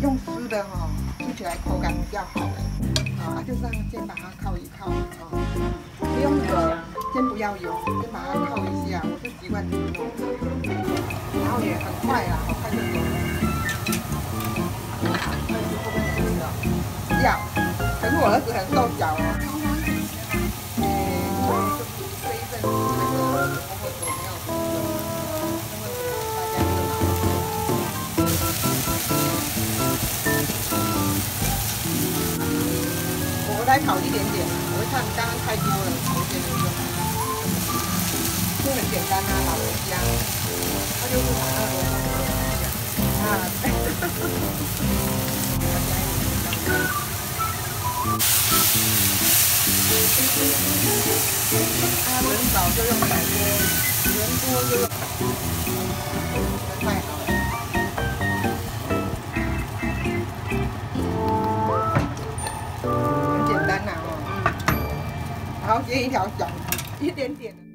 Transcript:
用湿的哈，吃起来口感比较好诶。啊，就这样先把它靠一靠啊，不用油，先不要油，先把它靠一下。我是习惯这么弄，然后也很快啦，好快就熟了。那是后面吃了？要，可是我儿子很瘦小哦。再炒一点点，我会看刚刚太多了，炒一点点就。就很简单啊，老人家，他就是把那个啊，对，大家一起啊，人少就用小锅，人多就用，很简单呐、哦，嗯，然后煎一条小，一点点。